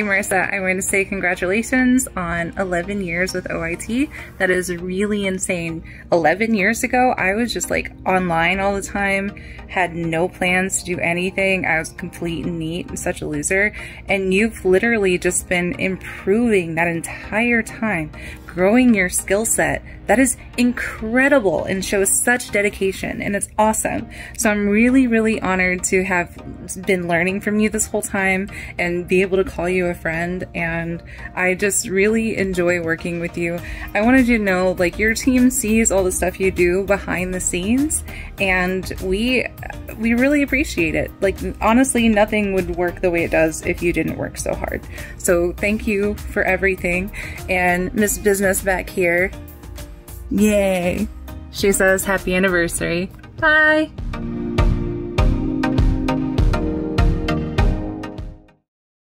Hey Marissa, I want to say congratulations on 11 years with OIT. That is really insane. 11 years ago, I was just like online all the time, had no plans to do anything. I was complete and neat and such a loser. And you've literally just been improving that entire time, growing your skill set. That is incredible and shows such dedication and it's awesome. So I'm really, really honored to have been learning from you this whole time and be able to call you a friend. And I just really enjoy working with you. I wanted you to know like your team sees all the stuff you do behind the scenes and we, we really appreciate it. Like honestly, nothing would work the way it does if you didn't work so hard. So thank you for everything. And Miss Business back here, Yay. She says happy anniversary. Bye.